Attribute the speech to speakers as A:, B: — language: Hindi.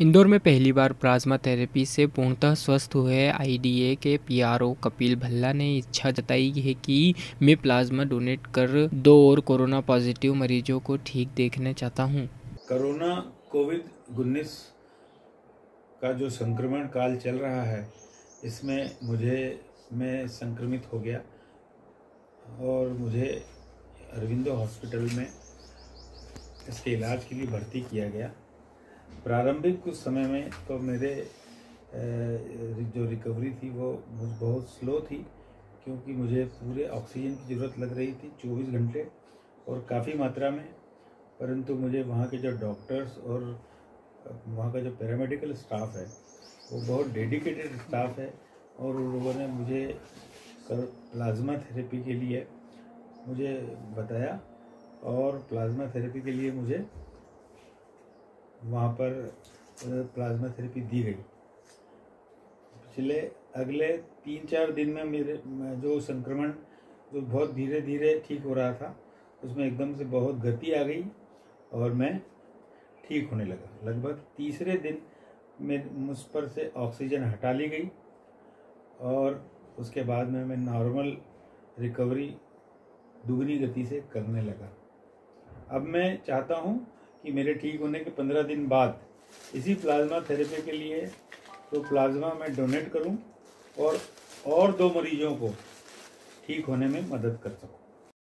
A: इंदौर में पहली बार प्लाज्मा थेरेपी से पूर्णतः स्वस्थ हुए आईडीए के पीआरओ कपिल भल्ला ने इच्छा जताई है कि मैं प्लाज्मा डोनेट कर दो और कोरोना पॉजिटिव मरीजों को ठीक देखना चाहता हूँ।
B: कोरोना कोविड उन्नीस का जो संक्रमण काल चल रहा है, इसमें मुझे, मैं संक्रमित हो गया और मुझे अरविंदो हॉस्पिटल में इसके इलाज के लिए भर्ती किया गया प्रारंभिक कुछ समय में तो मेरे जो रिकवरी थी वो बहुत स्लो थी, क्योंकि मुझे पूरे ऑक्सीजन की ज़रूरत लग रही थी 24 घंटे और काफ़ी मात्रा में, परंतु मुझे वहाँ के जो डॉक्टर्स और, वहाँ का जो पैरामेडिकल स्टाफ है, वो बहुत डेडिकेटेड स्टाफ है और उन लोगों ने मुझे प्लाज्मा थेरेपी के लिए मुझे बताया और प्लाज्मा थेरेपी के लिए मुझे वहाँ पर प्लाज्मा थेरेपी दी गई। पिछले अगले तीन चार दिन में मेरे जो संक्रमण, जो बहुत धीरे धीरे ठीक हो रहा था, उसमें एकदम से बहुत गति आ गई और मैं ठीक होने लगा। लगभग तीसरे दिन में मुझ पर से ऑक्सीजन हटा ली गई और उसके बाद में मैं नॉर्मल रिकवरी दुगनी गति से करने लगा। अब मैं चाहता हूँ कि मेरे ठीक होने के पंद्रह दिन बाद इसी प्लाज्मा थेरेपी के लिए तो प्लाज्मा मैं डोनेट करूँ और और दो मरीजों को ठीक होने में मदद कर सकूँ।